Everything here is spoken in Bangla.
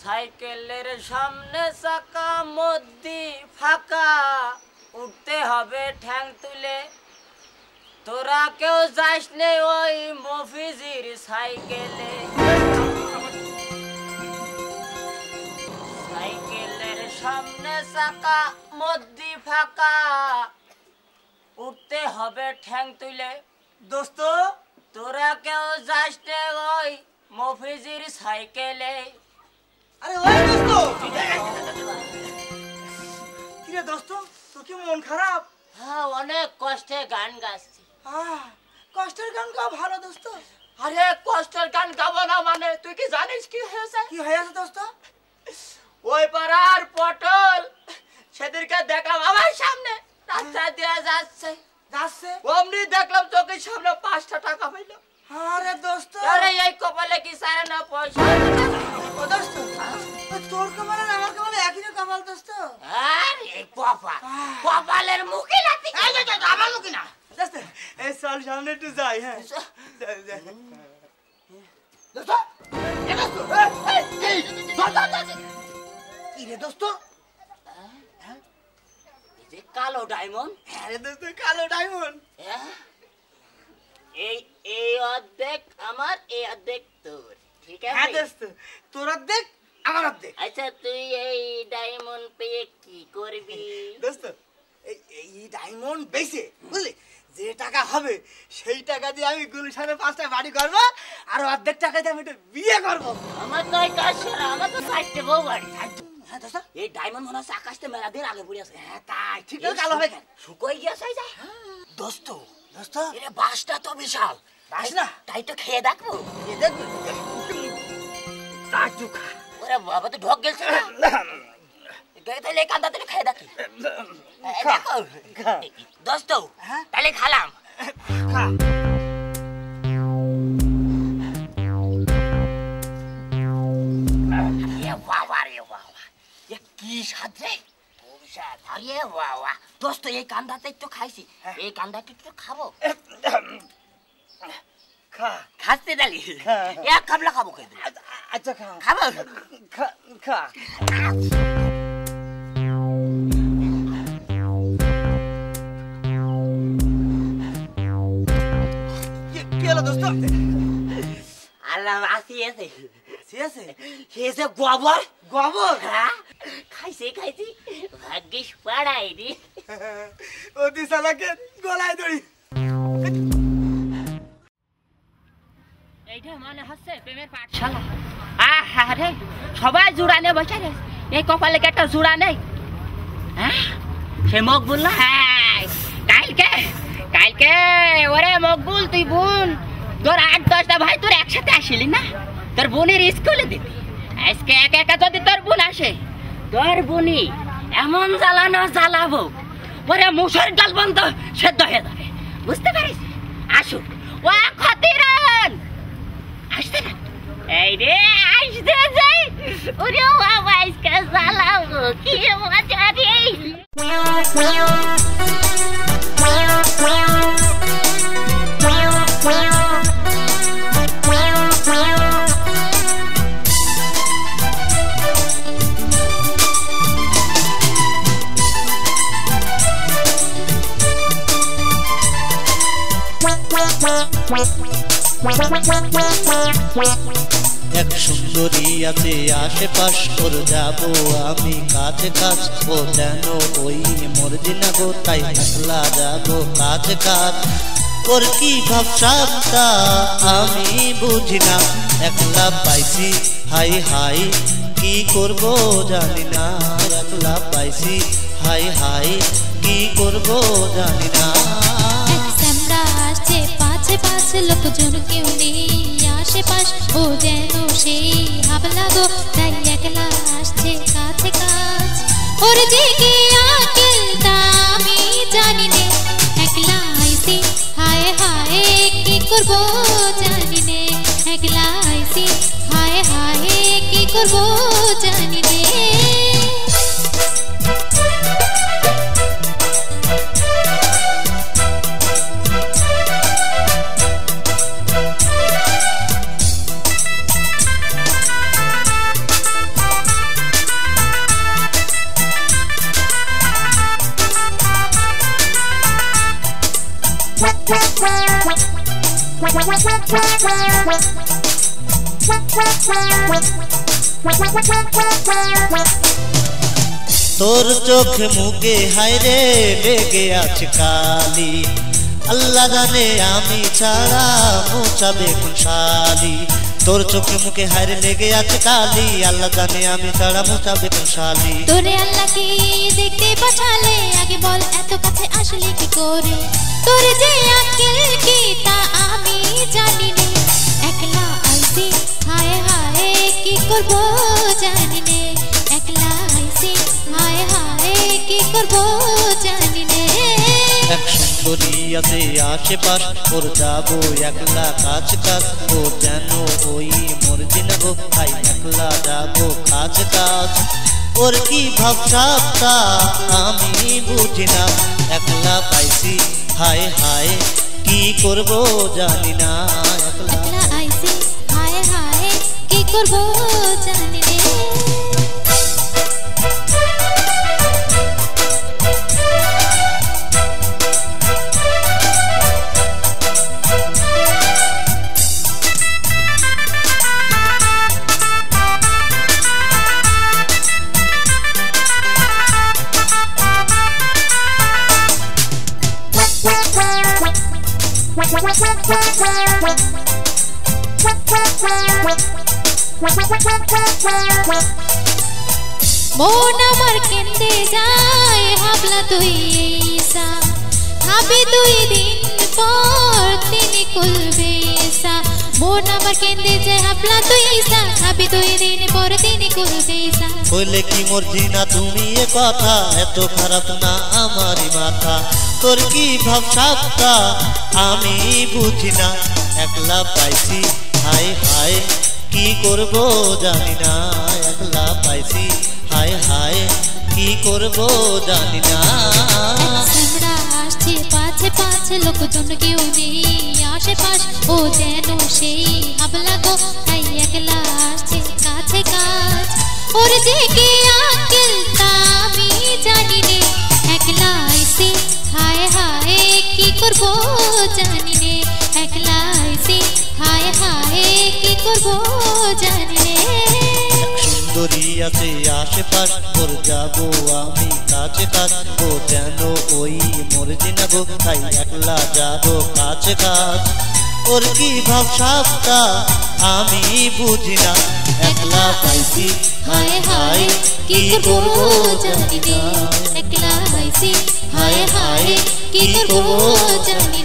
সাইকেলের সামনে চাকা, মধ্যে ফাঁকা। উঠতে হবে ঠ্যাং তুলে। তোরা কেউ যাস নে ওই মফিজির সাইকেলে। সাইকেলের সামনে চাকা, মধ্যে ফাঁকা। উঠতে হবে ঠ্যাং তুলে। দোস্ত তোরা কেউ যাস নে ওই মফিজির সাইকেলে। আরে ওই দোস্ত! কিরে দোস্ত তোর কি মন খারাপ? হ্যাঁ অনেক কষ্টে গান গাচ্ছি কষ্টের গান গা ভালো দোস্ত। আরে কষ্টের গান গাবো না মানে তুই কি জানিস কি হয়েছে? কি হয়েছে দোস্ত? ওই পাড়ার পটল সেদিনকে দেখলাম আমার সামনে রাস্তা দিয়ে যাচ্ছে। যাচ্ছে? অমনি দেখলাম চোখের সামনে পাঁচটা টাকা। পাইলো আরে দোস্ত। আরে এই কপালে কি সারে না পয়সা? ও দোস্ত তোর কপালে আমার কপালে একই কপাল দোস্ত। আরে এই কপাল কপালের মুখে লাতি এই যে, আমার মুখে না। দোস্ত। এই চল সামনে একটু যাই হ্যাঁ। দোস্ত, এ দোস্ত, এই, এই, এই, ধর, ধর, ধর, ধর। কি রে দোস্ত? কালো ডায়মন্ড। হ্যাঁ দোস্ত কালো ডায়মন্ড। হ্যাঁ? এই এই অর্ধেক আমার এই অর্ধেক তোর। ঠিক হ্যাঁ আছে দোস্ত। তোর দেখ আমার দেখ আচ্ছা তুই এই ডায়মন্ড পেয়ে কি করবি? দোস্ত এই ডায়মন্ড বেচে বুঝলি? যে টাকা হবে সেই টাকা দিয়ে আমি গুলশানে পাঁচটা বাড়ি করব আর অর্ধেক টাকা দিয়ে আমি একটা বিয়ে করব। আমার তো কাজ সেরা, আমার তো চারটে বউ বাড়ি। হ্যাঁ দোস্ত। এই ডায়মন্ড মনে হচ্ছে আকাশতে মেলা দিন আগে পড়ে আছে। হ্যাঁ তাই ঠিক আছে কালো হবে কেন শুকোই গিয়েছে দোস্ত দোস্ত। এরে বাসটা তো বিশাল। বাস না? তাই তো খেয়ে দেখব। এ দেখবি। তার চুখা ওরে বাবা তো ঢক গেছে তাহলে কান্দা তাহলে খেয়ে দেখি। খা, খা। দোস্ত হ্যাঁ? তাহলে খালাম। খা। কি স্বাদ রে। আরে বাবা। দোস্ত এই কান্দাতে একটু খাইছি। এই কান্দাটা একটু খাব। খা খাসতে দালি হ্যাঁ। এক খাবলা খাব খেয়ে দিলে। আচ্ছা খা খাব খা খা কি কি হলো দোস্ত আল্লাহ আসিয়েছে ঠিক আছে খেয়েছে গোবর গোবর হ্যাঁ খাইছে খাইছি ভাগ্যিস পাড়াই রে ও দিশালাকে গলায় দড়ি এইটা মনে হচ্ছে প্রেমের পাঠশালা। আহা রে সবাই বসে রে। এই কপালে একটা জুড়া নেই? হ্যাঁ? সে মকবুল না? হ্যাঁ কালকে কালকে ওরে মকবুল তুই বোন তোর আট দশটা ভাই তোর একসাথে আসিলি না? তোর বোনের স্কুলে দিবি। আজকে একা একা যদি তোর বোন আসে তোর বোনই এমন জ্বালানো জ্বালাবো ওরে মুসর ডাল বন্ধ সেদ্ধ হয়ে যাবে। বুঝতে পারিস? আসুক। ও ক্ষতিরন আসতে না এই রে আসতে যাই ওরে বাবা আজকে জ্বালাবো কি মজা রে এক সুন্দরী আছে আশেপাশ ওর যাব আমি কাছে কাজ ও যেন ওই মর্জিনা গো, তাই একলা যাব কাছে কাজ ওর কি ভাবসাবটা আমি বুঝি না একলা পাইছি, হাই হাই, কি করব জানি না একলা পাইছি, হাই হাই, কি করব জানি না পাছে লোকজন কেউ নেই। আশেপাশ, ও যেন সেই হাবলা গো। তাই একলা আসছে কাছে কাছ ওর দিকে আকেল আমি জানি নে। একলা আইসি হায় হায় কি করব জানি নে। একলা আইসি হায় হায় কি করব জানি নে। তোর চোখে মুখে হায়রে লেগে আছে কালি আল্লাহ জানে আমি ছাড়া মোচাবে কোন শালি। তোর চোখে মুখে হায়রে লেগে আছে কালি আল্লাহ জানে আমি ছাড়া মোচাবে কোন শালি। তোরে আল্লাহকে দেখতে পাঠালে, আগে বল এত কাছে আসলে কি করে? তোর যে আকেল কি আছে আশেপাশ, ওর যাব একলা কাজ কাজ ও যেন ওই মর্জি না গো তাই একলা যাব কাজ কাজ ওর কি ভাবসাবটা আমি বুঝি না। একলা পাইছি হায় হায়, কি করব জানি না। একলা আইসি, হায় হায়, কি করব জানি নে। মন আমার কেন্দে যায় হাবলা তুই এইসা হাবি দুই দিন পর তিনি কুলবে সা মন আমার কেন্দে যায় হাবলা হইলে কি মর্জি না, তুমি এ কথা? এত খারাপ না আমারই মাথা। তোর কি ভাবসাবটা আমি বুঝি না। একলা পাইছি, হায় হায়, কি করব জানি না। একলা পাইছি, হায় হায়, কি করব জানি না। আসছে পাছে পাছে, লোকজন কেউ নেই আশেপাশ। ও যেন সেই হাবলা গো, তাই একলা আসছে ওর কি আকেল আমি জানি নে একলা এসে হায় হায় কি করব জানি নে একলা এসে হায় হায় কি করব জানি নে সুন্দরী আছে আশেপাশ, ওর যাব আমি কাছে কাজ ও যেন ওই মর্জি না গো, তাই একলা যাব কাছে কাজ ওর কি ভাবসাবটা আমি বুঝি না একলা পাইছি। হায় হায় কি করব জানি নে। একলা হইছি হায় হায় কি করব জানি